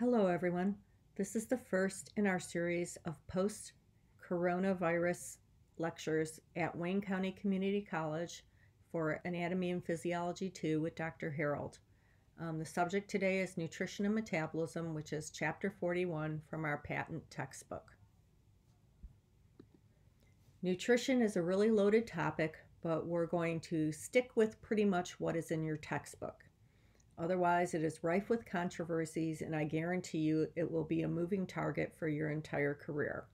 Hello, everyone. This is the first in our series of post coronavirus lectures at Wayne County Community College for Anatomy and Physiology 2 with Dr. Harold. Um, the subject today is Nutrition and Metabolism, which is Chapter 41 from our Patton textbook. Nutrition is a really loaded topic, but we're going to stick with pretty much what is in your textbook. Otherwise, it is rife with controversies, and I guarantee you it will be a moving target for your entire career.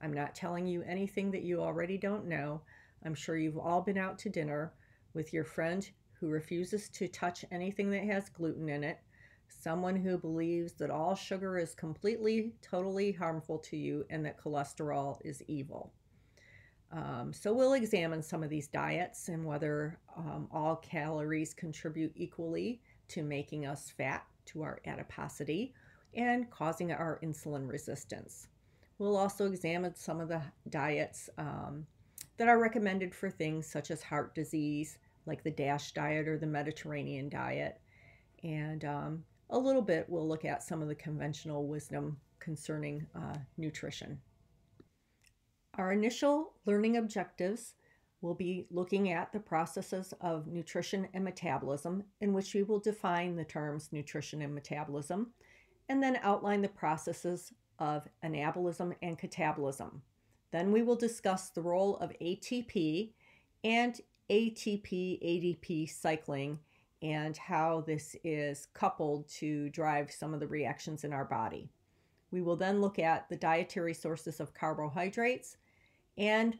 I'm not telling you anything that you already don't know. I'm sure you've all been out to dinner with your friend who refuses to touch anything that has gluten in it, someone who believes that all sugar is completely, totally harmful to you, and that cholesterol is evil. Um, so, we'll examine some of these diets and whether um, all calories contribute equally to making us fat, to our adiposity, and causing our insulin resistance. We'll also examine some of the diets um, that are recommended for things such as heart disease, like the DASH diet or the Mediterranean diet. And um, a little bit, we'll look at some of the conventional wisdom concerning uh, nutrition. Our initial learning objectives We'll be looking at the processes of nutrition and metabolism, in which we will define the terms nutrition and metabolism, and then outline the processes of anabolism and catabolism. Then we will discuss the role of ATP and ATP ADP cycling and how this is coupled to drive some of the reactions in our body. We will then look at the dietary sources of carbohydrates and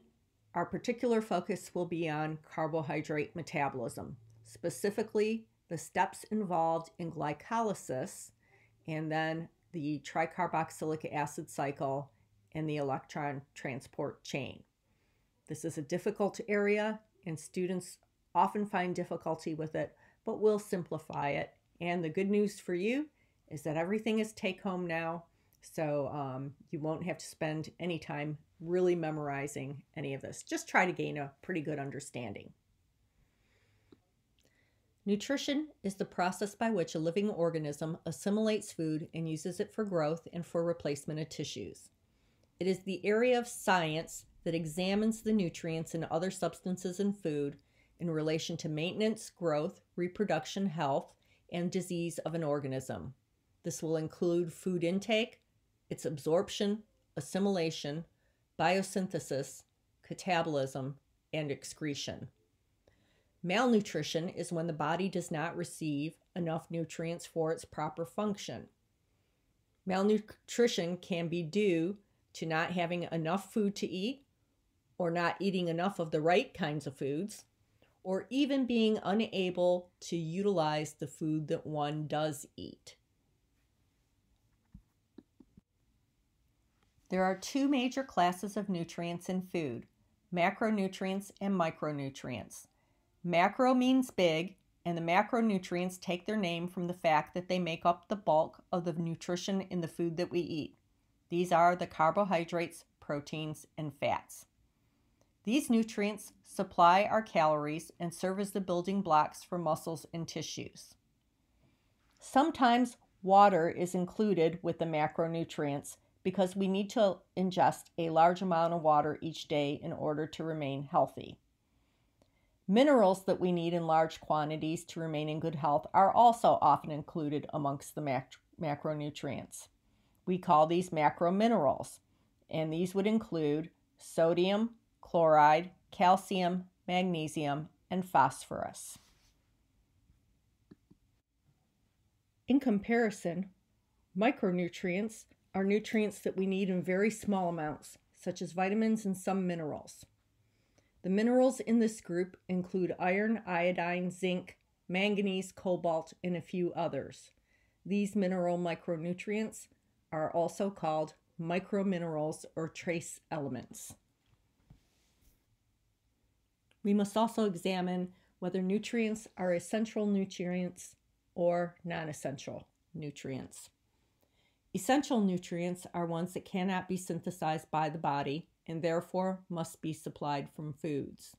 our particular focus will be on carbohydrate metabolism, specifically the steps involved in glycolysis and then the tricarboxylic acid cycle and the electron transport chain. This is a difficult area and students often find difficulty with it, but we'll simplify it. And the good news for you is that everything is take home now, so um, you won't have to spend any time really memorizing any of this. Just try to gain a pretty good understanding. Nutrition is the process by which a living organism assimilates food and uses it for growth and for replacement of tissues. It is the area of science that examines the nutrients and other substances in food in relation to maintenance, growth, reproduction, health, and disease of an organism. This will include food intake, its absorption, assimilation, biosynthesis, catabolism, and excretion. Malnutrition is when the body does not receive enough nutrients for its proper function. Malnutrition can be due to not having enough food to eat, or not eating enough of the right kinds of foods, or even being unable to utilize the food that one does eat. There are two major classes of nutrients in food macronutrients and micronutrients. Macro means big, and the macronutrients take their name from the fact that they make up the bulk of the nutrition in the food that we eat. These are the carbohydrates, proteins, and fats. These nutrients supply our calories and serve as the building blocks for muscles and tissues. Sometimes water is included with the macronutrients because we need to ingest a large amount of water each day in order to remain healthy. Minerals that we need in large quantities to remain in good health are also often included amongst the mac- macronutrients. We call these macrominerals, and these would include sodium, chloride, calcium, magnesium, and phosphorus. In comparison, micronutrients are nutrients that we need in very small amounts, such as vitamins and some minerals. The minerals in this group include iron, iodine, zinc, manganese, cobalt, and a few others. These mineral micronutrients are also called microminerals or trace elements. We must also examine whether nutrients are essential nutrients or non essential nutrients. Essential nutrients are ones that cannot be synthesized by the body and therefore must be supplied from foods.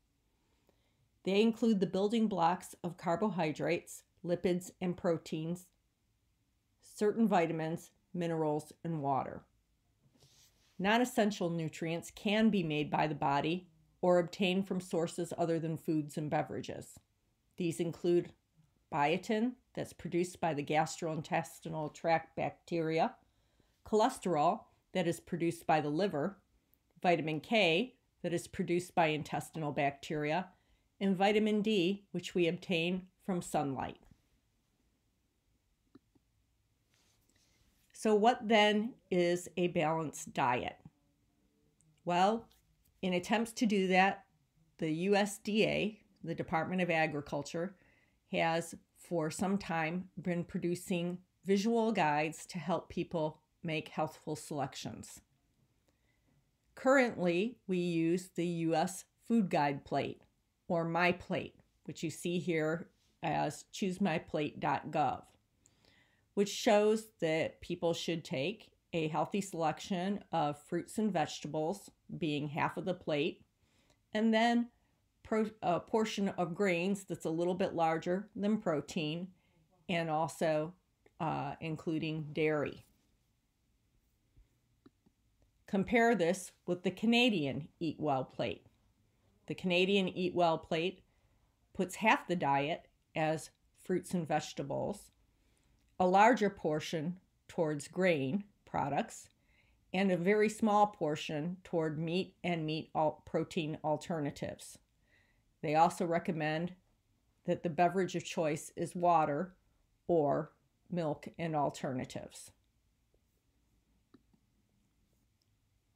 They include the building blocks of carbohydrates, lipids, and proteins, certain vitamins, minerals, and water. Non essential nutrients can be made by the body or obtained from sources other than foods and beverages. These include biotin, that's produced by the gastrointestinal tract bacteria, cholesterol, that is produced by the liver, vitamin K, that is produced by intestinal bacteria, and vitamin D, which we obtain from sunlight. So, what then is a balanced diet? Well, in attempts to do that, the USDA, the Department of Agriculture, has for some time been producing visual guides to help people make healthful selections. Currently, we use the US Food Guide Plate or My Plate, which you see here as choosemyplate.gov, which shows that people should take a healthy selection of fruits and vegetables, being half of the plate, and then a portion of grains that's a little bit larger than protein, and also uh, including dairy. Compare this with the Canadian Eat Well plate. The Canadian Eat Well plate puts half the diet as fruits and vegetables, a larger portion towards grain products, and a very small portion toward meat and meat protein alternatives. They also recommend that the beverage of choice is water or milk and alternatives.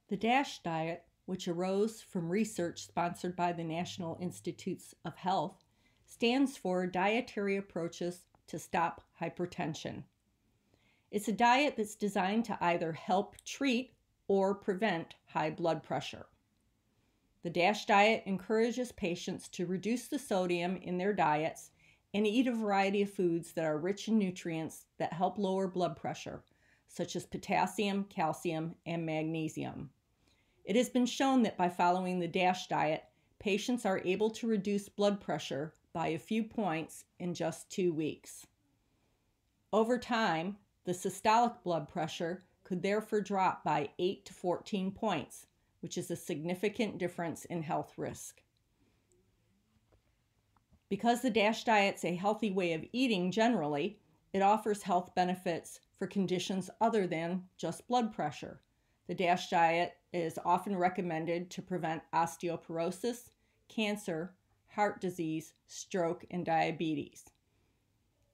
The DASH diet, which arose from research sponsored by the National Institutes of Health, stands for Dietary Approaches to Stop Hypertension. It's a diet that's designed to either help treat or prevent high blood pressure. The DASH diet encourages patients to reduce the sodium in their diets and eat a variety of foods that are rich in nutrients that help lower blood pressure, such as potassium, calcium, and magnesium. It has been shown that by following the DASH diet, patients are able to reduce blood pressure by a few points in just two weeks. Over time, the systolic blood pressure could therefore drop by 8 to 14 points, which is a significant difference in health risk. Because the DASH diet's a healthy way of eating generally, it offers health benefits for conditions other than just blood pressure. The DASH diet is often recommended to prevent osteoporosis, cancer, heart disease, stroke, and diabetes.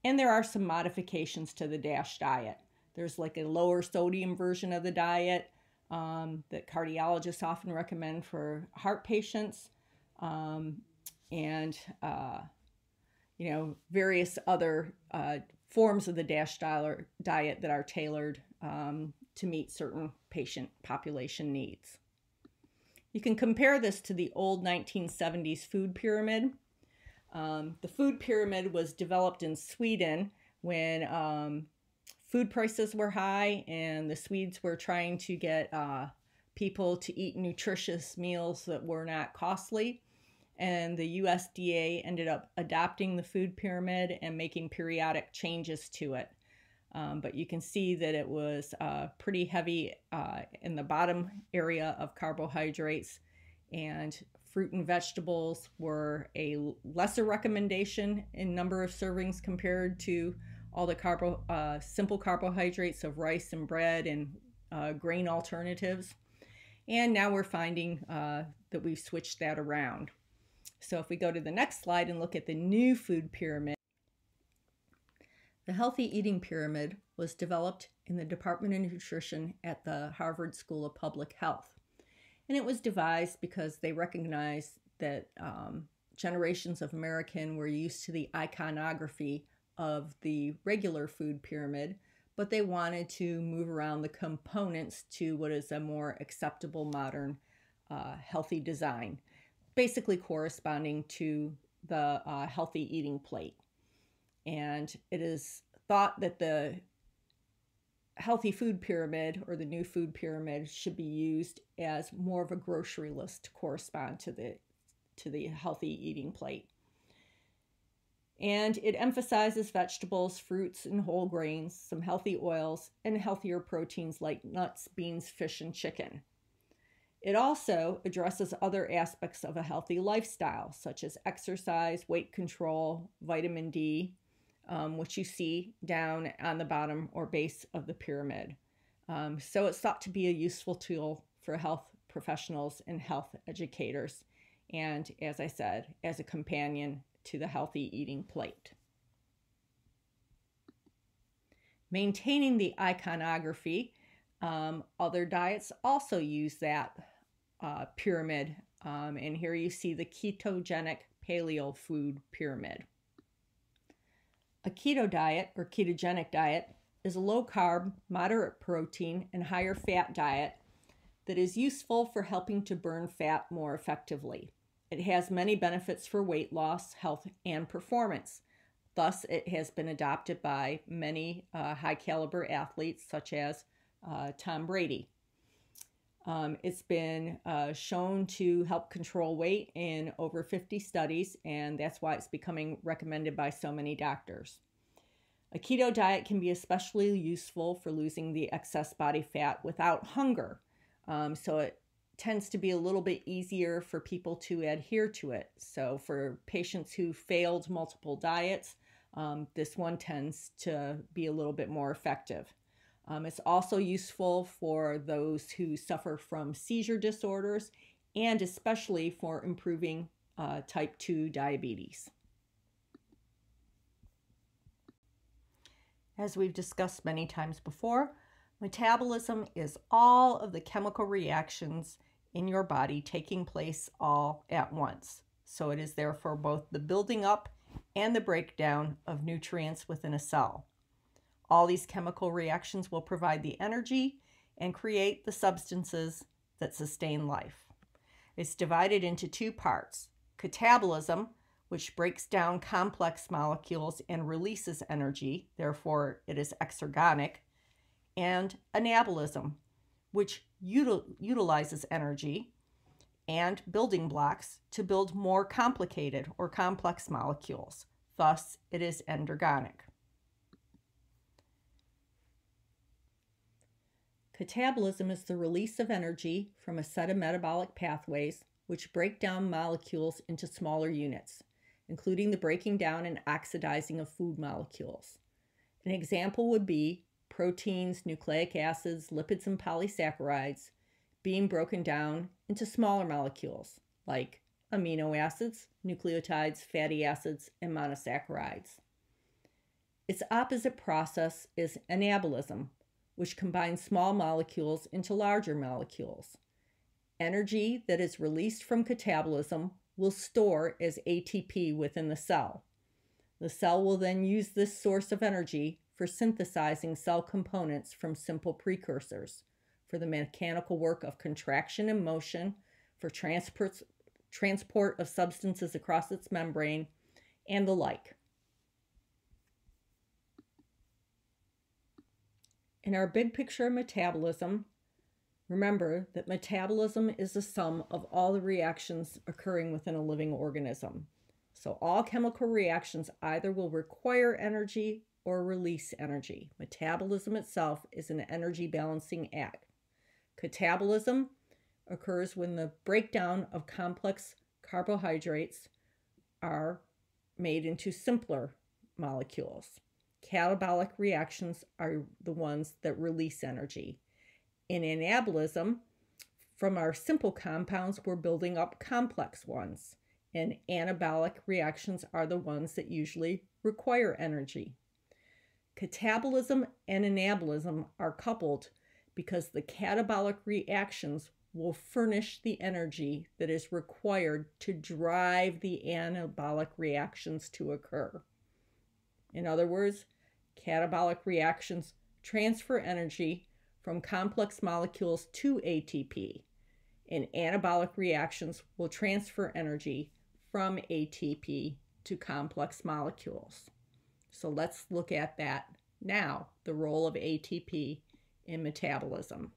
And there are some modifications to the DASH diet. There's like a lower sodium version of the diet um, that cardiologists often recommend for heart patients, um, and uh, you know various other uh, forms of the DASH diet that are tailored um, to meet certain patient population needs. You can compare this to the old 1970s food pyramid. Um, the food pyramid was developed in Sweden when um, food prices were high, and the Swedes were trying to get uh, people to eat nutritious meals that were not costly. And the USDA ended up adopting the food pyramid and making periodic changes to it. Um, but you can see that it was uh, pretty heavy uh, in the bottom area of carbohydrates, and fruit and vegetables were a lesser recommendation in number of servings compared to all the carbo, uh, simple carbohydrates of rice and bread and uh, grain alternatives. And now we're finding uh, that we've switched that around. So if we go to the next slide and look at the new food pyramid, the healthy eating pyramid was developed in the Department of Nutrition at the Harvard School of Public Health. And it was devised because they recognized that um, generations of American were used to the iconography of the regular food pyramid, but they wanted to move around the components to what is a more acceptable modern uh, healthy design, basically corresponding to the uh, healthy eating plate. And it is thought that the healthy food pyramid or the new food pyramid should be used as more of a grocery list to correspond to the to the healthy eating plate. And it emphasizes vegetables, fruits, and whole grains, some healthy oils, and healthier proteins like nuts, beans, fish, and chicken. It also addresses other aspects of a healthy lifestyle, such as exercise, weight control, vitamin D, um, which you see down on the bottom or base of the pyramid. Um, so it's thought to be a useful tool for health professionals and health educators. And as I said, as a companion to the healthy eating plate. Maintaining the iconography, um, other diets also use that uh, pyramid. Um, and here you see the ketogenic paleo food pyramid. A keto diet or ketogenic diet is a low carb, moderate protein, and higher fat diet that is useful for helping to burn fat more effectively. It has many benefits for weight loss, health, and performance. Thus, it has been adopted by many uh, high caliber athletes, such as uh, Tom Brady. Um, it's been uh, shown to help control weight in over 50 studies, and that's why it's becoming recommended by so many doctors. A keto diet can be especially useful for losing the excess body fat without hunger. Um, so it tends to be a little bit easier for people to adhere to it. So for patients who failed multiple diets, um, this one tends to be a little bit more effective. Um, it's also useful for those who suffer from seizure disorders and especially for improving uh, type 2 diabetes. As we've discussed many times before, metabolism is all of the chemical reactions in your body taking place all at once. So it is therefore both the building up and the breakdown of nutrients within a cell. All these chemical reactions will provide the energy and create the substances that sustain life. It's divided into two parts catabolism, which breaks down complex molecules and releases energy, therefore, it is exergonic, and anabolism, which util- utilizes energy and building blocks to build more complicated or complex molecules. Thus, it is endergonic. Catabolism is the release of energy from a set of metabolic pathways which break down molecules into smaller units, including the breaking down and oxidizing of food molecules. An example would be proteins, nucleic acids, lipids, and polysaccharides being broken down into smaller molecules like amino acids, nucleotides, fatty acids, and monosaccharides. Its opposite process is anabolism, which combines small molecules into larger molecules. Energy that is released from catabolism will store as ATP within the cell. The cell will then use this source of energy for synthesizing cell components from simple precursors, for the mechanical work of contraction and motion, for transport, transport of substances across its membrane, and the like. In our big picture of metabolism, remember that metabolism is the sum of all the reactions occurring within a living organism. So, all chemical reactions either will require energy or release energy. Metabolism itself is an energy balancing act. Catabolism occurs when the breakdown of complex carbohydrates are made into simpler molecules. Catabolic reactions are the ones that release energy. In anabolism, from our simple compounds, we're building up complex ones. And anabolic reactions are the ones that usually require energy. Catabolism and anabolism are coupled because the catabolic reactions will furnish the energy that is required to drive the anabolic reactions to occur. In other words, catabolic reactions transfer energy from complex molecules to ATP, and anabolic reactions will transfer energy from ATP to complex molecules. So let's look at that now the role of ATP in metabolism.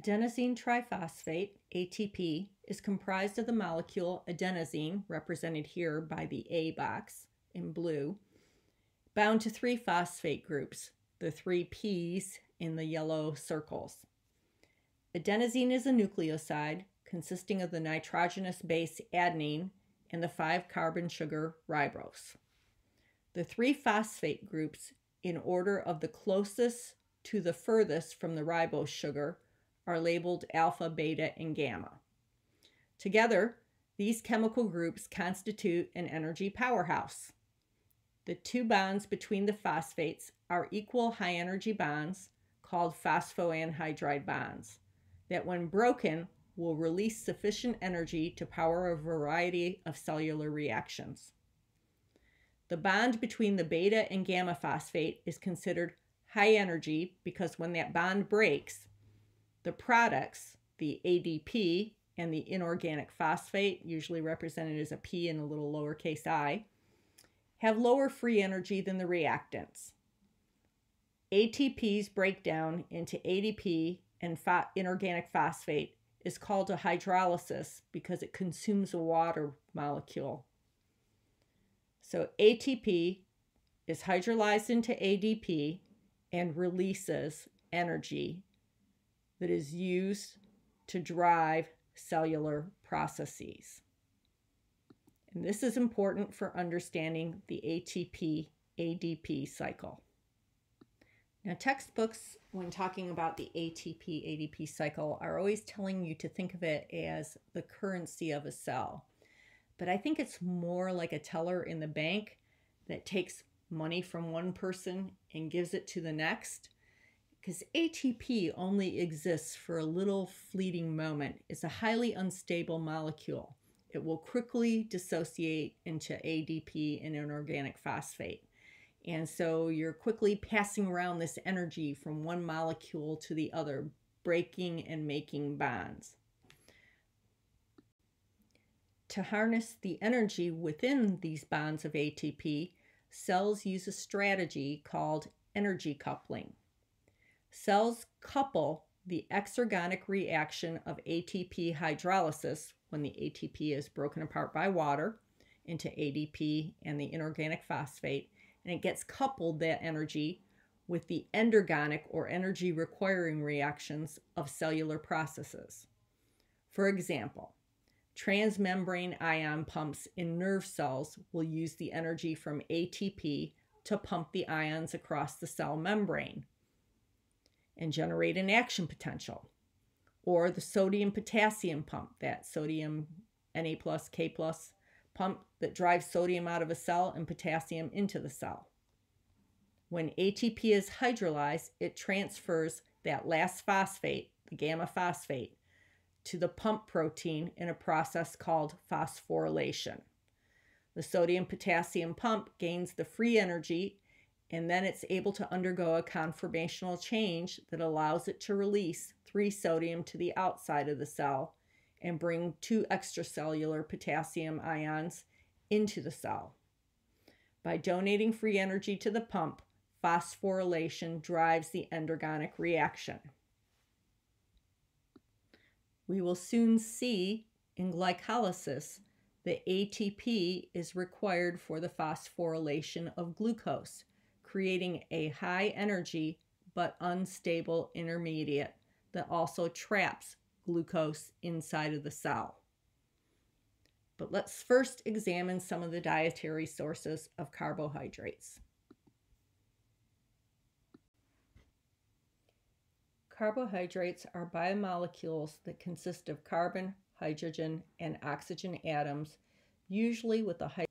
Adenosine triphosphate, ATP, is comprised of the molecule adenosine, represented here by the A box in blue, bound to three phosphate groups, the three P's in the yellow circles. Adenosine is a nucleoside consisting of the nitrogenous base adenine and the five carbon sugar ribose. The three phosphate groups, in order of the closest to the furthest from the ribose sugar, are labeled alpha, beta, and gamma. Together, these chemical groups constitute an energy powerhouse. The two bonds between the phosphates are equal high energy bonds called phosphoanhydride bonds that, when broken, will release sufficient energy to power a variety of cellular reactions. The bond between the beta and gamma phosphate is considered high energy because when that bond breaks, the products, the ADP and the inorganic phosphate, usually represented as a P and a little lowercase i, have lower free energy than the reactants. ATP's breakdown into ADP and inorganic phosphate is called a hydrolysis because it consumes a water molecule. So ATP is hydrolyzed into ADP and releases energy that is used to drive cellular processes. And this is important for understanding the ATP ADP cycle. Now, textbooks, when talking about the ATP ADP cycle, are always telling you to think of it as the currency of a cell. But I think it's more like a teller in the bank that takes money from one person and gives it to the next. Because ATP only exists for a little fleeting moment. It's a highly unstable molecule. It will quickly dissociate into ADP and inorganic phosphate. And so you're quickly passing around this energy from one molecule to the other, breaking and making bonds. To harness the energy within these bonds of ATP, cells use a strategy called energy coupling. Cells couple the exergonic reaction of ATP hydrolysis when the ATP is broken apart by water into ADP and the inorganic phosphate and it gets coupled that energy with the endergonic or energy requiring reactions of cellular processes. For example, transmembrane ion pumps in nerve cells will use the energy from ATP to pump the ions across the cell membrane and generate an action potential. Or the sodium potassium pump, that sodium Na plus K plus pump that drives sodium out of a cell and potassium into the cell. When ATP is hydrolyzed, it transfers that last phosphate, the gamma phosphate, to the pump protein in a process called phosphorylation. The sodium potassium pump gains the free energy and then it's able to undergo a conformational change that allows it to release 3 sodium to the outside of the cell and bring two extracellular potassium ions into the cell. By donating free energy to the pump, phosphorylation drives the endergonic reaction. We will soon see in glycolysis that ATP is required for the phosphorylation of glucose, creating a high energy but unstable intermediate that also traps glucose inside of the cell. But let's first examine some of the dietary sources of carbohydrates. Carbohydrates are biomolecules that consist of carbon, hydrogen, and oxygen atoms, usually with a.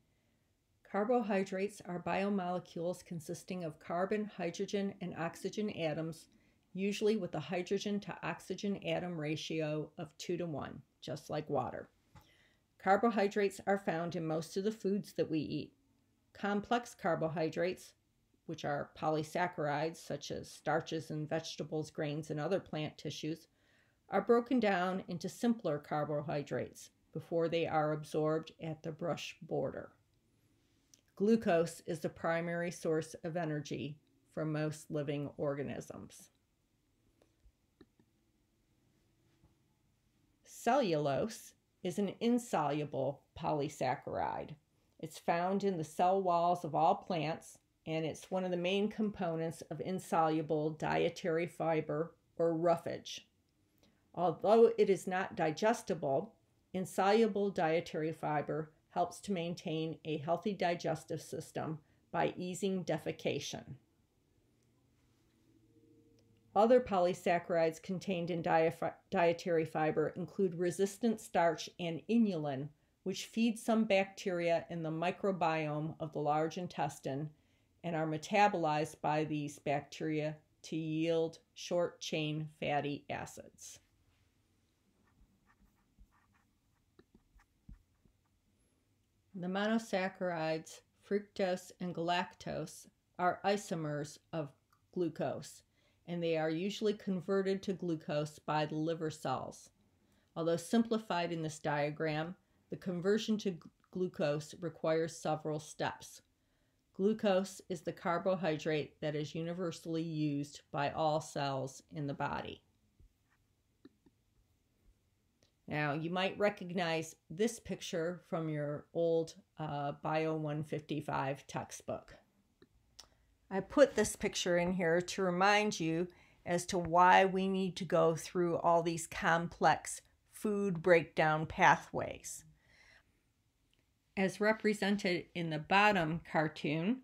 Carbohydrates are biomolecules consisting of carbon, hydrogen, and oxygen atoms, usually with a hydrogen to oxygen atom ratio of 2 to 1, just like water. Carbohydrates are found in most of the foods that we eat. Complex carbohydrates, which are polysaccharides such as starches in vegetables, grains, and other plant tissues, are broken down into simpler carbohydrates before they are absorbed at the brush border. Glucose is the primary source of energy for most living organisms. Cellulose is an insoluble polysaccharide. It's found in the cell walls of all plants, and it's one of the main components of insoluble dietary fiber or roughage. Although it is not digestible, insoluble dietary fiber helps to maintain a healthy digestive system by easing defecation. Other polysaccharides contained in dietary fiber include resistant starch and inulin, which feed some bacteria in the microbiome of the large intestine and are metabolized by these bacteria to yield short chain fatty acids. The monosaccharides, fructose and galactose, are isomers of glucose and they are usually converted to glucose by the liver cells. Although simplified in this diagram, the conversion to glucose requires several steps. Glucose is the carbohydrate that is universally used by all cells in the body. Now, you might recognize this picture from your old uh, Bio 155 textbook. I put this picture in here to remind you as to why we need to go through all these complex food breakdown pathways. As represented in the bottom cartoon,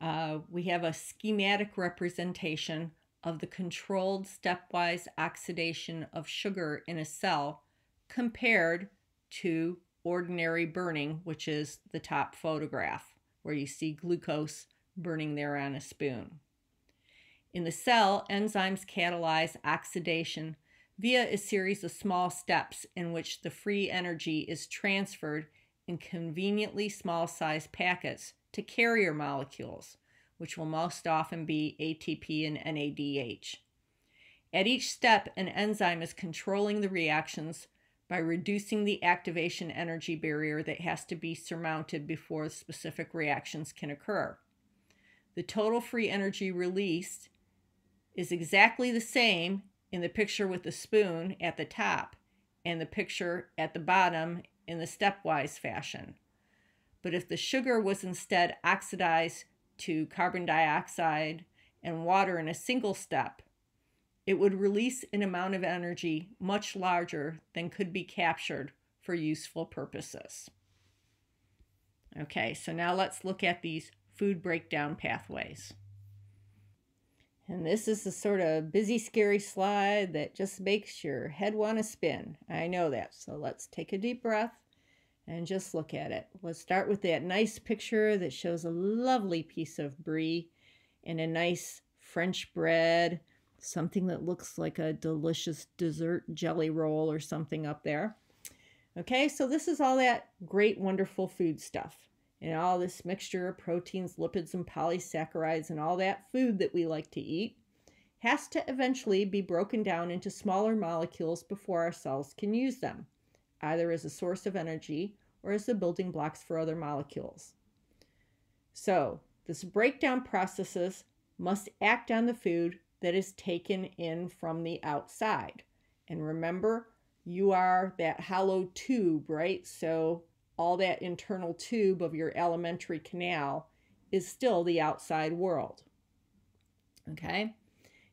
uh, we have a schematic representation of the controlled stepwise oxidation of sugar in a cell compared to ordinary burning, which is the top photograph, where you see glucose burning there on a spoon. In the cell, enzymes catalyze oxidation via a series of small steps in which the free energy is transferred in conveniently small sized packets to carrier molecules, which will most often be ATP and NADH. At each step, an enzyme is controlling the reactions by reducing the activation energy barrier that has to be surmounted before specific reactions can occur the total free energy released is exactly the same in the picture with the spoon at the top and the picture at the bottom in the stepwise fashion. But if the sugar was instead oxidized to carbon dioxide and water in a single step, it would release an amount of energy much larger than could be captured for useful purposes. Okay, so now let's look at these food breakdown pathways. And this is the sort of busy, scary slide that just makes your head want to spin. I know that. So let's take a deep breath and just look at it. Let's start with that nice picture that shows a lovely piece of brie and a nice French bread, something that looks like a delicious dessert jelly roll or something up there. Okay, so this is all that great, wonderful food stuff and all this mixture of proteins, lipids, and polysaccharides and all that food that we like to eat has to eventually be broken down into smaller molecules before our cells can use them, either as a source of energy or as the building blocks for other molecules. So, this breakdown processes must act on the food that is taken in from the outside. And remember, you are that hollow tube, right? So all that internal tube of your alimentary canal is still the outside world. Okay?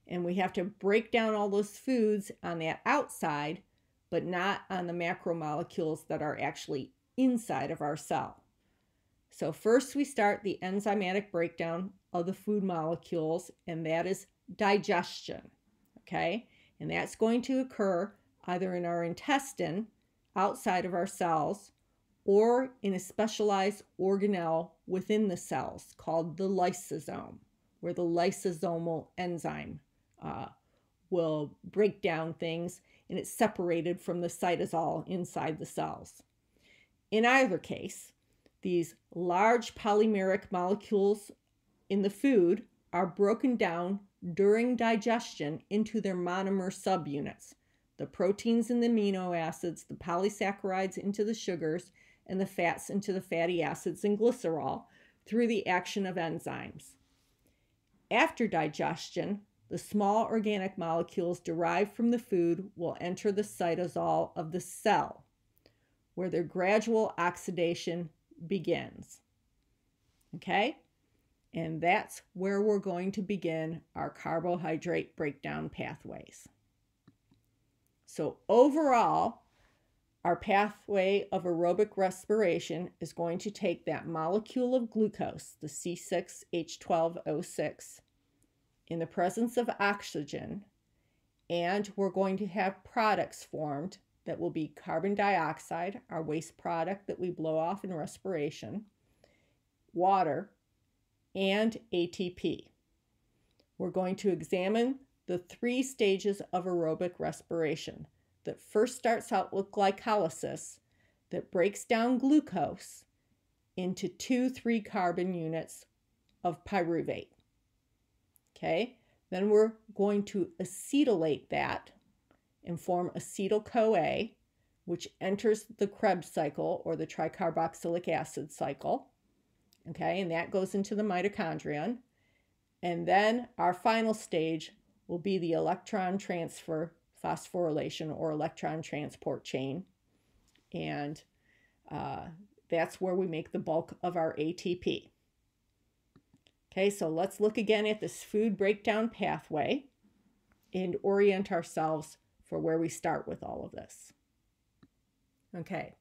And we have to break down all those foods on that outside, but not on the macromolecules that are actually inside of our cell. So, first we start the enzymatic breakdown of the food molecules, and that is digestion. Okay? And that's going to occur either in our intestine, outside of our cells, or in a specialized organelle within the cells called the lysosome, where the lysosomal enzyme uh, will break down things and it's separated from the cytosol inside the cells. In either case, these large polymeric molecules in the food are broken down during digestion into their monomer subunits the proteins and the amino acids, the polysaccharides into the sugars, and the fats into the fatty acids and glycerol through the action of enzymes. After digestion, the small organic molecules derived from the food will enter the cytosol of the cell, where their gradual oxidation begins. Okay? And that's where we're going to begin our carbohydrate breakdown pathways. So, overall, our pathway of aerobic respiration is going to take that molecule of glucose, the C6H12O6, in the presence of oxygen, and we're going to have products formed that will be carbon dioxide, our waste product that we blow off in respiration, water, and ATP. We're going to examine the three stages of aerobic respiration that first starts out with glycolysis that breaks down glucose into two 3 carbon units of pyruvate. Okay, then we're going to acetylate that and form acetyl CoA, which enters the Krebs cycle or the tricarboxylic acid cycle. Okay, and that goes into the mitochondrion. And then our final stage will be the electron transfer phosphorylation or electron transport chain. And uh, that's where we make the bulk of our ATP. Okay, so let's look again at this food breakdown pathway and orient ourselves for where we start with all of this. Okay,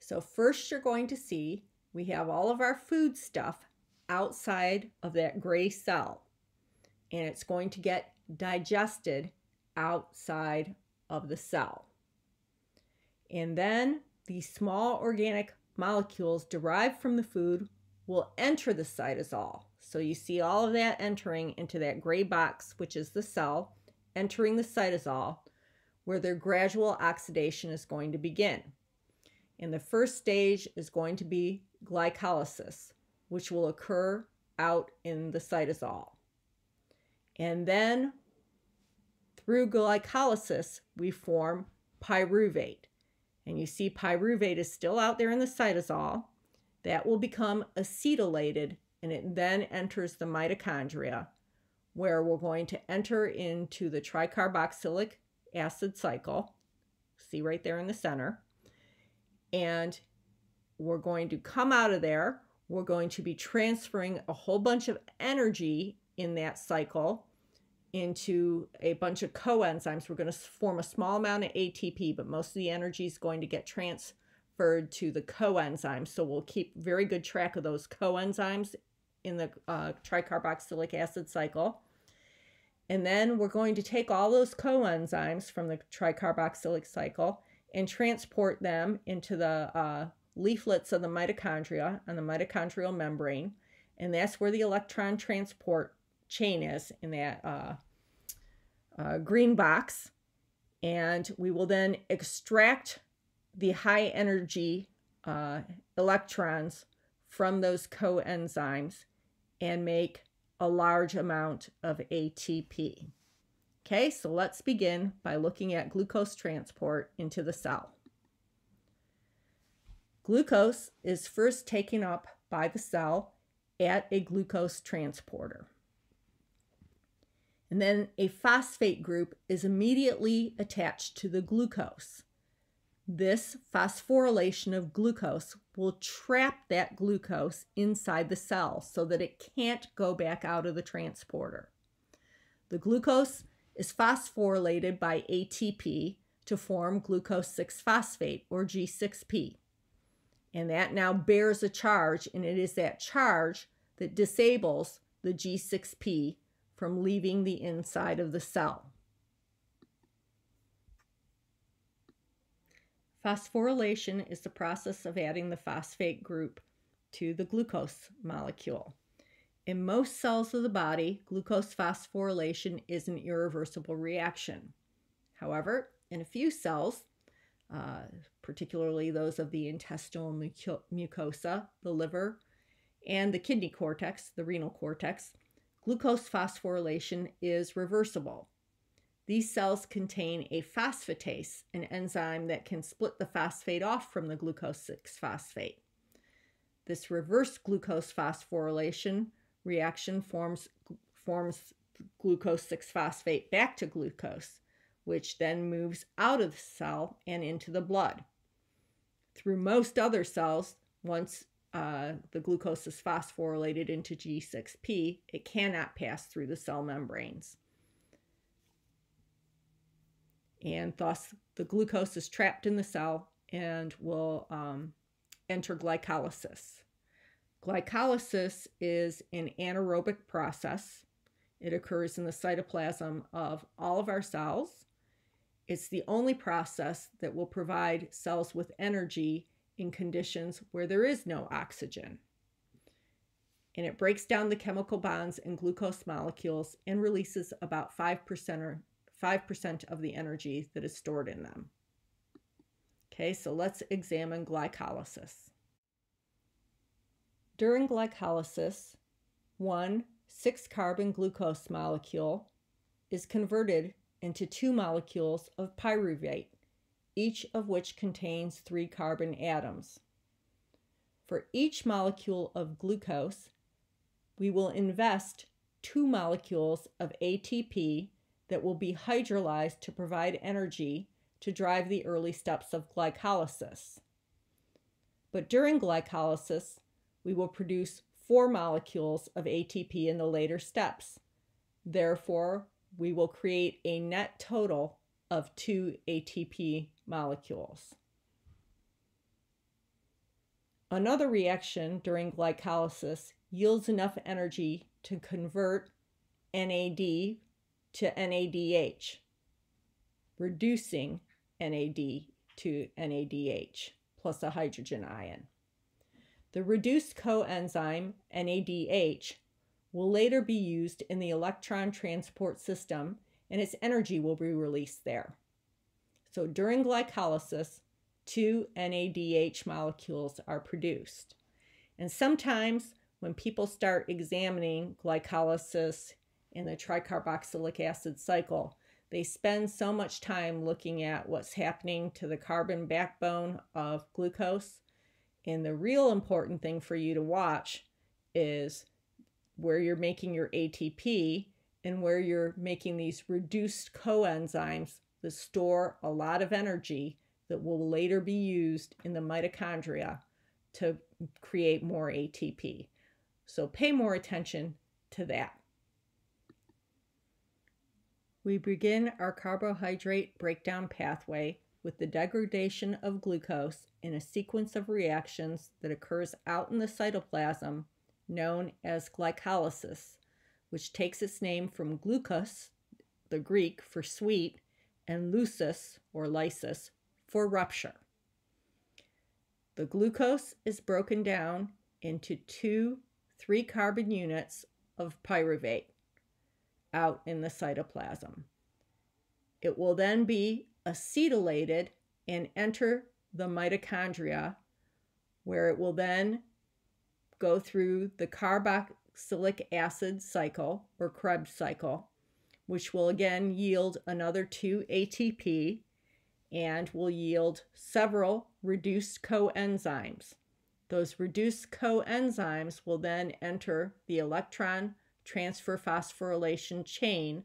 so first you're going to see we have all of our food stuff outside of that gray cell, and it's going to get digested outside of the cell. And then these small organic molecules derived from the food will enter the cytosol. So you see all of that entering into that gray box, which is the cell, entering the cytosol, where their gradual oxidation is going to begin. And the first stage is going to be glycolysis, which will occur out in the cytosol. And then through glycolysis, we form pyruvate. And you see pyruvate is still out there in the cytosol. That will become acetylated and it then enters the mitochondria where we're going to enter into the tricarboxylic acid cycle. See right there in the center. And we're going to come out of there. We're going to be transferring a whole bunch of energy in that cycle into a bunch of coenzymes. We're going to form a small amount of ATP, but most of the energy is going to get transferred to the coenzymes. So we'll keep very good track of those coenzymes in the uh, tricarboxylic acid cycle. And then we're going to take all those coenzymes from the tricarboxylic cycle and transport them into the uh, leaflets of the mitochondria on the mitochondrial membrane. And that's where the electron transport chain is in that uh, uh, green box. And we will then extract the high energy uh, electrons from those coenzymes and make a large amount of ATP. Okay, so let's begin by looking at glucose transport into the cell. Glucose is first taken up by the cell at a glucose transporter. And then a phosphate group is immediately attached to the glucose. This phosphorylation of glucose will trap that glucose inside the cell so that it can't go back out of the transporter. The glucose is phosphorylated by ATP to form glucose 6 phosphate or G6P. And that now bears a charge, and it is that charge that disables the G6P from leaving the inside of the cell. Phosphorylation is the process of adding the phosphate group to the glucose molecule. In most cells of the body, glucose phosphorylation is an irreversible reaction. However, in a few cells, uh, particularly those of the intestinal mucosa, the liver, and the kidney cortex, the renal cortex, glucose phosphorylation is reversible. These cells contain a phosphatase, an enzyme that can split the phosphate off from the glucose 6 phosphate. This reverse glucose phosphorylation reaction forms, forms glucose 6 phosphate back to glucose, which then moves out of the cell and into the blood. through most other cells once uh, the glucose is phosphorylated into G6P, it cannot pass through the cell membranes. And thus, the glucose is trapped in the cell and will um, enter glycolysis. Glycolysis is an anaerobic process. It occurs in the cytoplasm of all of our cells. It's the only process that will provide cells with energy in conditions where there is no oxygen. And it breaks down the chemical bonds in glucose molecules and releases about 5% or 5% of the energy that is stored in them. Okay, so let's examine glycolysis. During glycolysis, one 6 carbon glucose molecule is converted into two molecules of pyruvate each of which contains three carbon atoms. For each molecule of glucose, we will invest two molecules of ATP that will be hydrolyzed to provide energy to drive the early steps of glycolysis. But during glycolysis, we will produce four molecules of ATP in the later steps. Therefore, we will create a net total of two ATP molecules. Another reaction during glycolysis yields enough energy to convert NAD to NADH, reducing NAD to NADH plus a hydrogen ion. The reduced coenzyme NADH will later be used in the electron transport system and its energy will be released there. So during glycolysis, two NADH molecules are produced. And sometimes when people start examining glycolysis in the tricarboxylic acid cycle, they spend so much time looking at what's happening to the carbon backbone of glucose. And the real important thing for you to watch is where you're making your ATP and where you're making these reduced coenzymes that store a lot of energy that will later be used in the mitochondria to create more ATP. So pay more attention to that. We begin our carbohydrate breakdown pathway with the degradation of glucose in a sequence of reactions that occurs out in the cytoplasm known as glycolysis, which takes its name from glucose, the Greek for sweet, and lysis or lysis for rupture. The glucose is broken down into two three carbon units of pyruvate out in the cytoplasm. It will then be acetylated and enter the mitochondria, where it will then go through the carboxylic acid cycle or Krebs cycle which will again yield another 2 ATP and will yield several reduced coenzymes. Those reduced coenzymes will then enter the electron transfer phosphorylation chain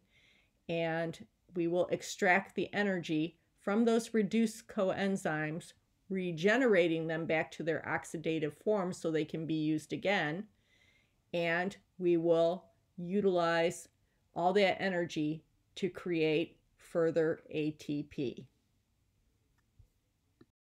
and we will extract the energy from those reduced coenzymes, regenerating them back to their oxidative form so they can be used again. And we will utilize all that energy to create further ATP.